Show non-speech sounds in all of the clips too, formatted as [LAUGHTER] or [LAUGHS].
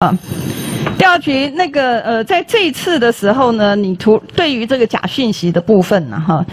啊，调查局那个呃，在这一次的时候呢，你图对于这个假讯息的部分呢，哈，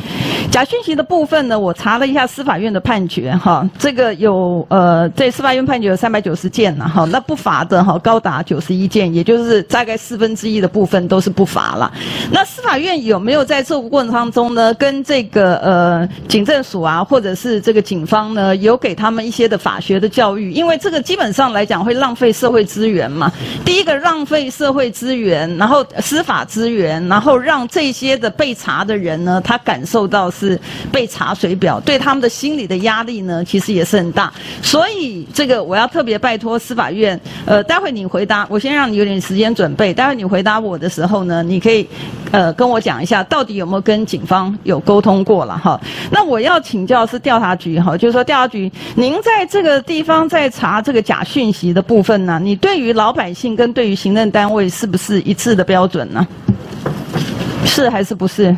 假讯息的部分呢，我查了一下司法院的判决，哈，这个有呃，在司法院判决有三百九十件呢，哈，那不罚的哈高达九十一件，也就是大概四分之一的部分都是不罚了。那司法院有没有在这个过程当中呢，跟这个呃警政署啊，或者是这个警方呢，有给他们一些的法学的教育？因为这个基本上来讲会浪费社会资源嘛。第一个浪费社会资源，然后司法资源，然后让这些的被查的人呢，他感受到是被查水表，对他们的心理的压力呢，其实也是很大。所以这个我要特别拜托司法院，呃，待会你回答，我先让你有点时间准备。待会你回答我的时候呢，你可以呃跟我讲一下，到底有没有跟警方有沟通过了哈？那我要请教是调查局哈，就是说调查局，您在这个地方在查这个假讯息的部分呢，你对于老百姓跟对于行政单位是不是一致的标准呢？是还是不是？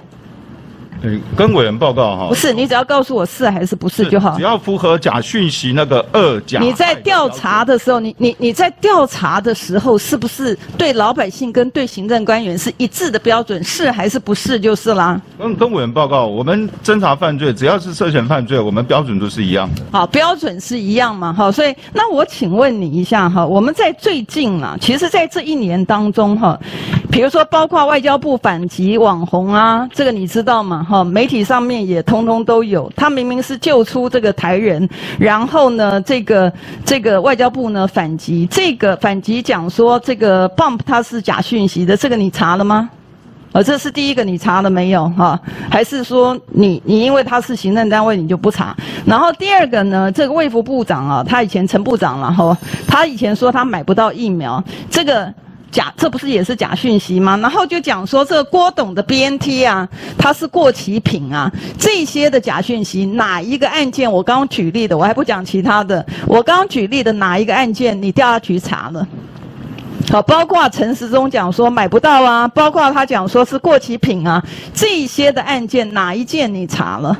对，跟委员报告哈。不是，你只要告诉我是还是不是就好。只要符合假讯息那个二假。你在调查的时候，你你你在调查的时候，是不是对老百姓跟对行政官员是一致的标准？是还是不是就是啦。跟跟委员报告，我们侦查犯罪，只要是涉嫌犯罪，我们标准都是一样的。好，标准是一样嘛？哈，所以那我请问你一下哈，我们在最近啊，其实在这一年当中哈。比如说，包括外交部反击网红啊，这个你知道吗？哈，媒体上面也通通都有。他明明是救出这个台人，然后呢，这个这个外交部呢反击，这个反击讲说这个 bump 它是假讯息的，这个你查了吗？呃，这是第一个，你查了没有？哈，还是说你你因为他是行政单位，你就不查？然后第二个呢，这个卫福部长啊，他以前陈部长了哈，他以前说他买不到疫苗，这个。假，这不是也是假讯息吗？然后就讲说这个郭董的 BNT 啊，它是过期品啊，这些的假讯息，哪一个案件？我刚刚举例的，我还不讲其他的。我刚刚举例的哪一个案件，你调查局查了？好，包括陈时中讲说买不到啊，包括他讲说是过期品啊，这些的案件哪一件你查了？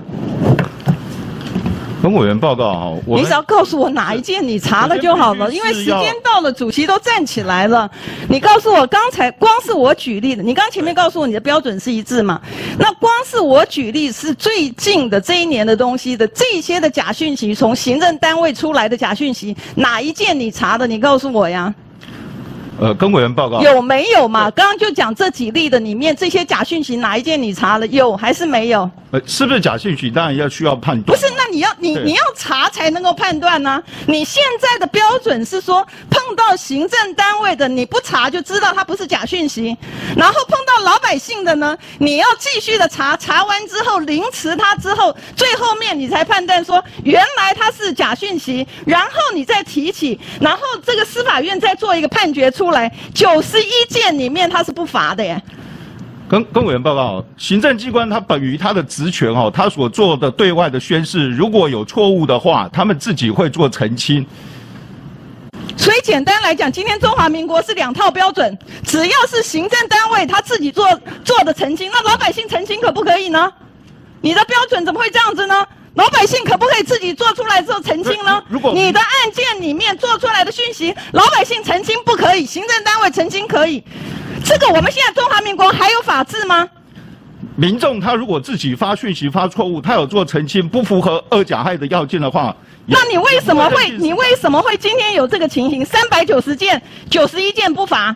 跟委员报告哈，你只要告诉我哪一件你查了就好了，因为时间到了，主席都站起来了。你告诉我刚才光是我举例的，你刚前面告诉我你的标准是一致嘛？那光是我举例是最近的这一年的东西的这些的假讯息，从行政单位出来的假讯息，哪一件你查的？你告诉我呀。呃，跟委员报告有没有嘛？刚刚就讲这几例的里面，这些假讯息哪一件你查了？有还是没有？呃，是不是假讯息？当然要需要判断。不是，那你要你你要查才能够判断呢。你现在的标准是说，碰到行政单位的你不查就知道它不是假讯息，然后碰到老百姓的呢，你要继续的查，查完之后凌迟他之后，最后面你才判断说原来他是假讯息，然后你再提起，然后这个司法院再做一个判决出。出来九十一件里面，他是不罚的耶。跟跟委员报告，行政机关他本于他的职权哦，他所做的对外的宣誓，如果有错误的话，他们自己会做澄清。所以简单来讲，今天中华民国是两套标准，只要是行政单位他自己做做的澄清，那老百姓澄清可不可以呢？你的标准怎么会这样子呢？老百姓可不可以自己做出来之后澄清呢？如果你的案件里面做出来的讯息，老百姓澄清不可以，行政单位澄清可以，这个我们现在中华民国还有法治吗？民众他如果自己发讯息发错误，他有做澄清，不符合二甲害的要件的话，那你为什么会你为什么会今天有这个情形？三百九十件，九十一件不罚？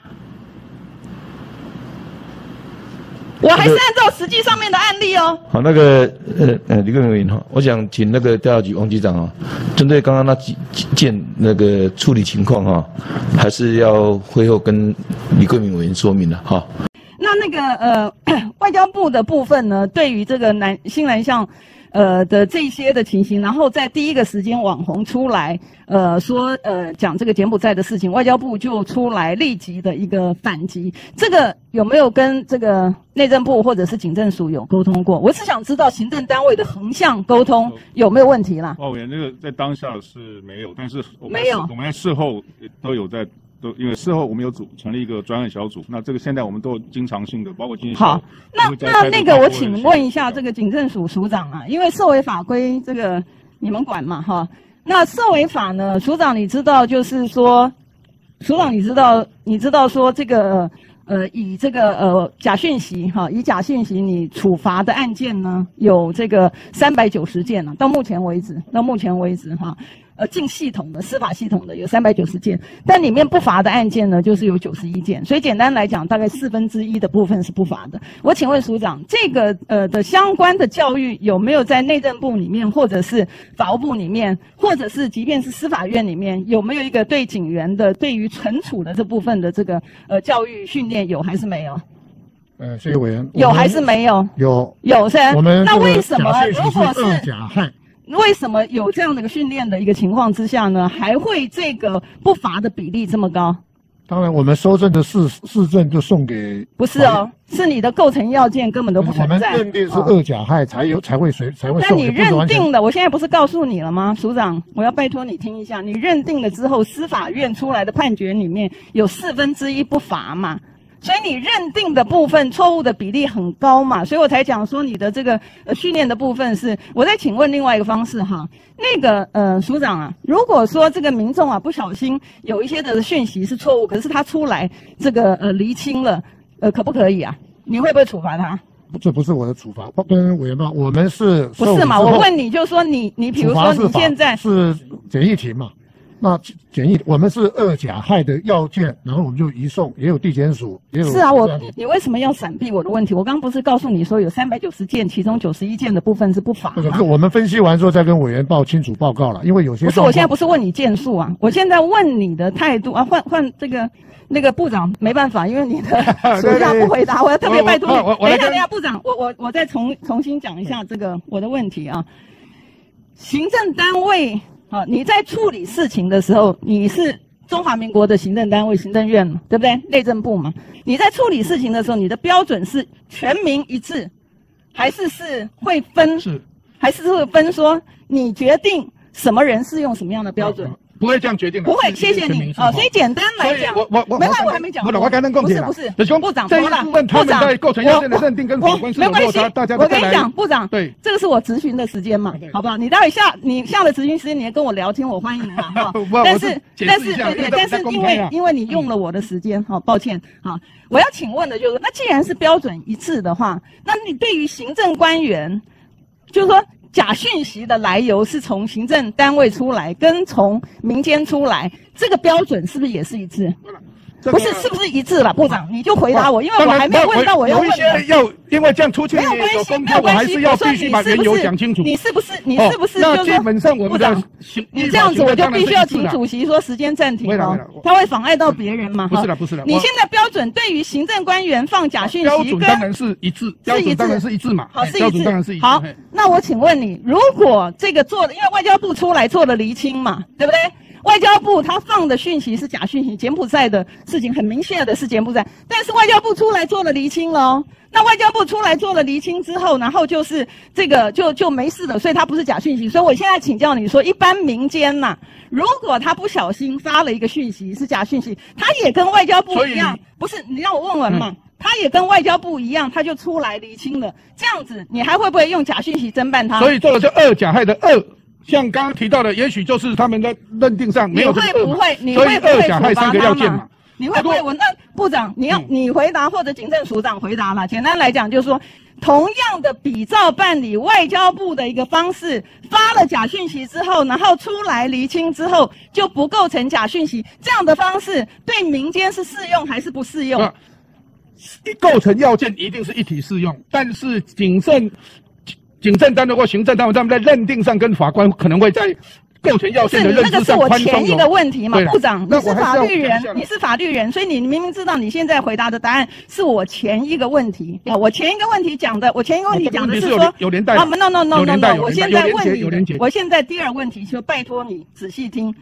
我还是按照实际上面的案例哦。好，那个呃呃，李桂委员哈，我想请那个调查局王局长啊，针对刚刚那几几件那个处理情况哈，还是要会后跟李桂明委员说明的哈。那那个呃，[CLEARS THROAT] 外交部的部分呢，对于这个南新南向。呃的这些的情形，然后在第一个时间网红出来，呃说呃讲这个柬埔寨的事情，外交部就出来立即的一个反击。这个有没有跟这个内政部或者是警政署有沟通过？我是想知道行政单位的横向沟通有没有问题啦？哦，这个在当下是没有，但是没有，我们在事后都有在。都因为事后我们有组成立一个专案小组，那这个现在我们都经常性的，包括今天好，那那那个我请问一下这个警政署署长啊，因为社违法规这个你们管嘛哈？那社违法呢，署长你知道就是说，署长，你知道你知道说这个呃以这个呃假讯息哈，以假讯息你处罚的案件呢有这个三百九十件了，到目前为止，到目前为止哈。呃，进系统的司法系统的有三百九十件，但里面不罚的案件呢，就是有九十一件。所以简单来讲，大概四分之一的部分是不罚的。我请问署长，这个呃的相关的教育有没有在内政部里面，或者是法务部里面，或者是即便是司法院里面，有没有一个对警员的对于存储的这部分的这个呃教育训练有还是没有？呃，谢谢委员。有还是没有？有有是。我们那为什么如果是假害？为什么有这样的一个训练的一个情况之下呢，还会这个不罚的比例这么高？当然，我们收证的市市政就送给不是哦，是你的构成要件根本都不存在。我们认定是二甲害才有才会随才会送。那你认定的，我现在不是告诉你了吗，署长？我要拜托你听一下，你认定了之后，司法院出来的判决里面有四分之一不罚嘛？所以你认定的部分错误的比例很高嘛，所以我才讲说你的这个呃训练的部分是。我再请问另外一个方式哈，那个呃署长啊，如果说这个民众啊不小心有一些的讯息是错误，可是他出来这个呃厘清了，呃可不可以啊？你会不会处罚他？这不是我的处罚，不跟委员报，我们是不是嘛？我问你就说你你比如说你现在是简易庭嘛？那简易，我们是二甲害的要件，然后我们就移送，也有地检署，也有。是啊，我你为什么要闪避我的问题？我刚刚不是告诉你说有三百九十件，其中九十一件的部分是不法。不是，我们分析完之后再跟委员报清楚报告了，因为有些。不是，我现在不是问你件数啊，我现在问你的态度啊，换换这个那个部长没办法，因为你的 [LAUGHS] 属下不回答，我要特别拜托你。等一下，等一下，部长，我我我再重重新讲一下这个我的问题啊，行政单位。好，你在处理事情的时候，你是中华民国的行政单位，行政院嘛，对不对？内政部嘛。你在处理事情的时候，你的标准是全民一致，还是是会分？是，还是会分？说你决定什么人适用什么样的标准？不会这样决定的。不会，谢谢你啊。所以简单来讲，我我我没关系，我还没讲。我刚刚讲不是不是，部长，部长，部长，在构成要件的认定跟法官是没关系。我跟你讲，部长，对，这个是我咨询的时间嘛，好不好？你待会下你下了咨询时间，你也跟我聊天，我欢迎哈。[LAUGHS] 但是但是对对，但是因为因为你用了我的时间，好，抱歉，好，我要请问的就是，那既然是标准一致的话，那你对于行政官员，就是说。假讯息的来由是从行政单位出来，跟从民间出来，这个标准是不是也是一致？不是，是不是一致了，部长？你就回答我，因为我还没有问到我要问的。要因为这样出去没有关系，没有关系，我还是要必须讲清楚。你是不是？你是不是？那基本上我们的你这样子我就必须要请主席说时间暂停哦，他会妨碍到别人嘛？不是的，不是的。你现在标准对于行政官员放假讯息，标准当然是一致，标准当然是一致嘛。好，是一致，当然是一致。好，那我请问你，如果这个做的，因为外交部出来做了厘清嘛，对不对？外交部他放的讯息是假讯息，柬埔寨的事情很明显的是柬埔寨，但是外交部出来做了厘清了。那外交部出来做了厘清之后，然后就是这个就就没事了，所以他不是假讯息。所以我现在请教你说，一般民间呐，如果他不小心发了一个讯息是假讯息，他也跟外交部一样，不是你让我问问嘛？他也跟外交部一样，他就出来厘清了，这样子你还会不会用假讯息侦办他？所以做的是二假害的二。像刚刚提到的，也许就是他们在认定上没有这个不会，你会不会处罚他嘛？你会不会？我那部长，你要你回答或者警政署长回答了。简单来讲，就是说，同样的比照办理外交部的一个方式，发了假讯息之后，然后出来厘清之后，就不构成假讯息。这样的方式对民间是适用还是不适用？构成要件一定是一体适用，但是谨慎。警政单位或行政单位，他们在认定上跟法官可能会在构成要件的认知上宽松。那个是我前一个问题嘛，部长，你是法律人，你是法律人，所以你明明知道你现在回答的答案是我前一个问题啊。我前一个问题讲的，我前一个问题讲的是说有连带啊，no no no no no，我现在问你，我现在第二问题就拜托你仔细听。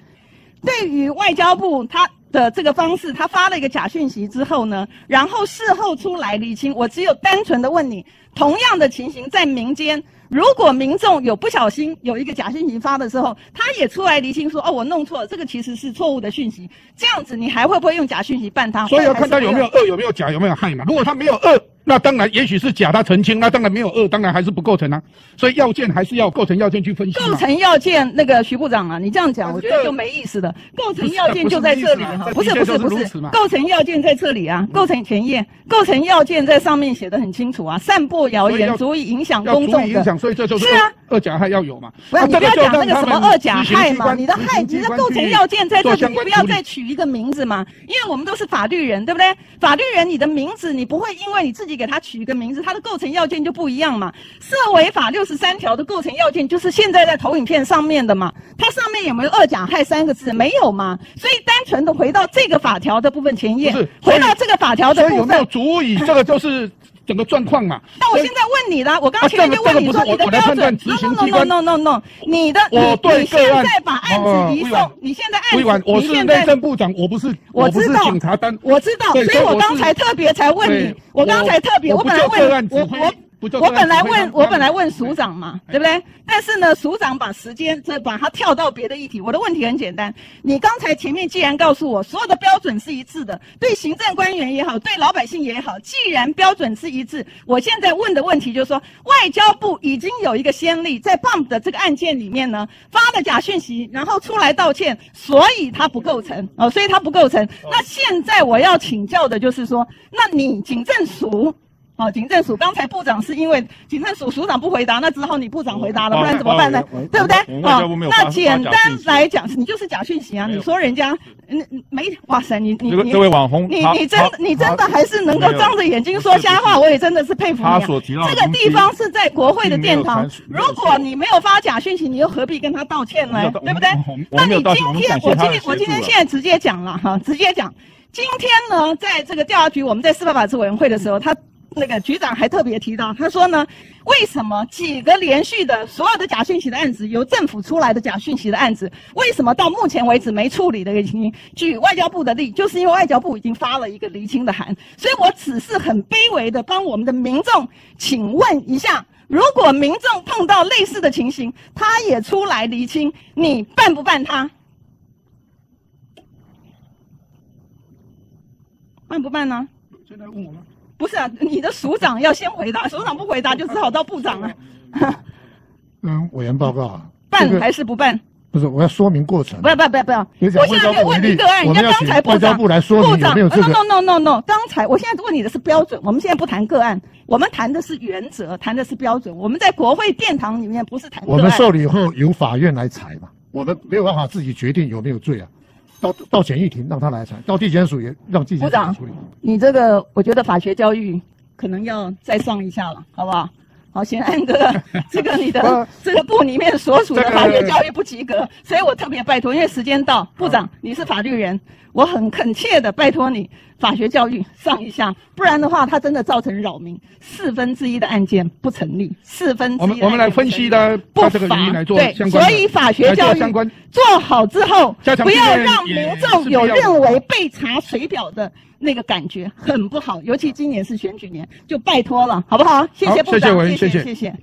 对于外交部他的这个方式，他发了一个假讯息之后呢，然后事后出来厘清，我只有单纯的问你。同样的情形在民间，如果民众有不小心有一个假讯息发的时候，他也出来厘清说，哦，我弄错了，这个其实是错误的讯息。这样子，你还会不会用假讯息办他？所以要看他有没有恶，有没有假，有没有害嘛。如果他没有恶。那当然，也许是假，他澄清，那当然没有恶，当然还是不构成啊。所以要件还是要构成要件去分析。构成要件，那个徐部长啊，你这样讲，我觉得就没意思了。构成要件就在这里哈，不是不是不是，构成要件在这里啊，构成前页，构成要件在上面写的很清楚啊，散布谣言足以影响公众的，所以这就是是啊，二甲害要有嘛。不是你不要讲那个什么二甲害嘛，你的害，你的构成要件在这里，你不要再取一个名字嘛，因为我们都是法律人，对不对？法律人，你的名字你不会因为你自己给他取一个名字。它的构成要件就不一样嘛？涉违法六十三条的构成要件就是现在在投影片上面的嘛？它上面有没有“二甲害”三个字？没有嘛？所以单纯的回到这个法条的部分前页，回到这个法条的部分，有没有足以？这个就是整个状况嘛？那我现在问你了，我刚刚前面就问你说你的标准，no no no no no，你的我对现在把案子移送，你现在案子，我是内政部长，我不是，我知道警察单，我知道，所以我刚才特别才问你。我刚才特别，我本来问，我我我本来问，我本来问署长嘛，对不对？但是呢，署长把时间这把它跳到别的议题。我的问题很简单，你刚才前面既然告诉我所有的标准是一致的，对行政官员也好，对老百姓也好，既然标准是一致，我现在问的问题就是说，外交部已经有一个先例，在 Bump 的这个案件里面呢，发了假讯息，然后出来道歉，所以它不构成哦，所以它不构成。那现在我要请教的就是说，那你警政。署，哦，警政署刚才部长是因为警政署署长不回答，那只好你部长回答了，不然怎么办呢？对不对？啊，那简单来讲，你就是假讯息啊！你说人家，嗯，没，哇塞，你你你，这位网红，你你真你真的还是能够张着眼睛说瞎话，我也真的是佩服你。这个地方是在国会的殿堂，如果你没有发假讯息，你又何必跟他道歉呢？对不对？那你今天，我今天我今天现在直接讲了哈，直接讲。今天呢，在这个调查局，我们在司法法制委员会的时候，他那个局长还特别提到，他说呢，为什么几个连续的所有的假讯息的案子，由政府出来的假讯息的案子，为什么到目前为止没处理的原因？举外交部的例，就是因为外交部已经发了一个厘清的函，所以我只是很卑微的帮我们的民众请问一下，如果民众碰到类似的情形，他也出来厘清，你办不办他？办不办呢？现在问我吗？不是啊，你的署长要先回答，署长不回答就只好到部长了。嗯，委员报告啊。办还是不办？不是，我要说明过程。不要不要不要不要！我现在问你个案，人家刚才部长部来说明有没有这个？No no no no no！刚才我现在问你的是标准，我们现在不谈个案，我们谈的是原则，谈的是标准。我们在国会殿堂里面不是谈。我们受理以后由法院来裁嘛，我们没有办法自己决定有没有罪啊。到到检疫庭让他来裁，到地检署也让地检署处理。你这个我觉得法学教育可能要再上一下了，好不好？好，先按这个，这个你的这个部里面所属的法学教育不及格，所以我特别拜托，因为时间到，部长你是法律人，我很恳切的拜托你法学教育上一下，不然的话，它真的造成扰民，四分之一的案件不成立，四分之一。我们我们来分析的不法对，所以法学教育做好之后，不要让民众有认为被查水表的。那个感觉很不好，尤其今年是选举年，就拜托了，好不好？谢谢部长，谢谢谢谢。